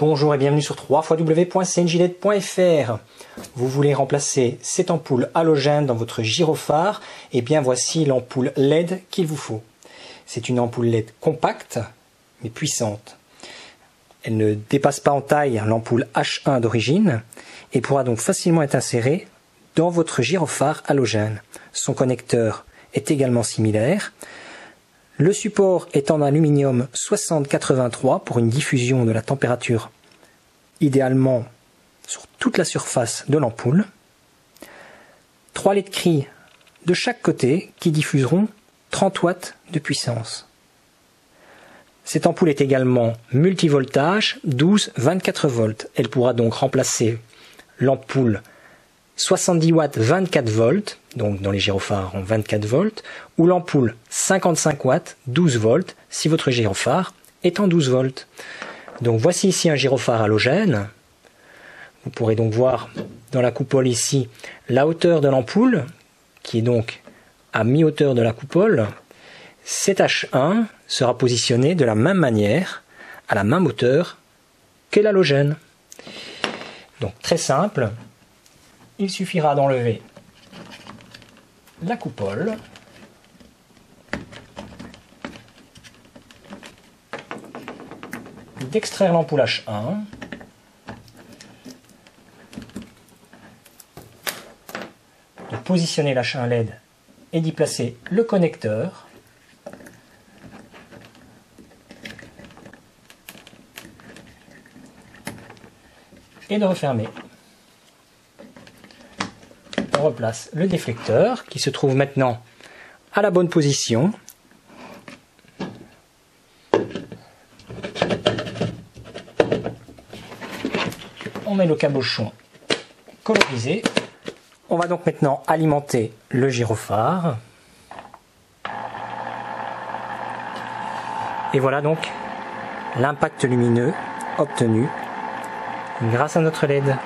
Bonjour et bienvenue sur www.cnjled.fr. Vous voulez remplacer cette ampoule halogène dans votre gyrophare? Et eh bien voici l'ampoule LED qu'il vous faut. C'est une ampoule LED compacte mais puissante. Elle ne dépasse pas en taille l'ampoule H1 d'origine et pourra donc facilement être insérée dans votre gyrophare halogène. Son connecteur est également similaire. Le support est en aluminium 6083 pour une diffusion de la température idéalement sur toute la surface de l'ampoule. Trois de cris de chaque côté qui diffuseront 30 watts de puissance. Cette ampoule est également multivoltage 12-24 volts. Elle pourra donc remplacer l'ampoule 70 watts 24 volts, donc dans les gyrophares en 24 volts, ou l'ampoule 55 watts 12 volts si votre gyrophare est en 12 volts. Donc voici ici un gyrophare halogène. Vous pourrez donc voir dans la coupole ici la hauteur de l'ampoule, qui est donc à mi-hauteur de la coupole. Cet H1 sera positionné de la même manière, à la même hauteur que l'halogène. Donc très simple, il suffira d'enlever la coupole. d'extraire l'ampoule H1 de positionner l'H1 LED et d'y placer le connecteur. Et de refermer replace le déflecteur qui se trouve maintenant à la bonne position. On met le cabochon colorisé. On va donc maintenant alimenter le gyrophare. Et voilà donc l'impact lumineux obtenu grâce à notre LED.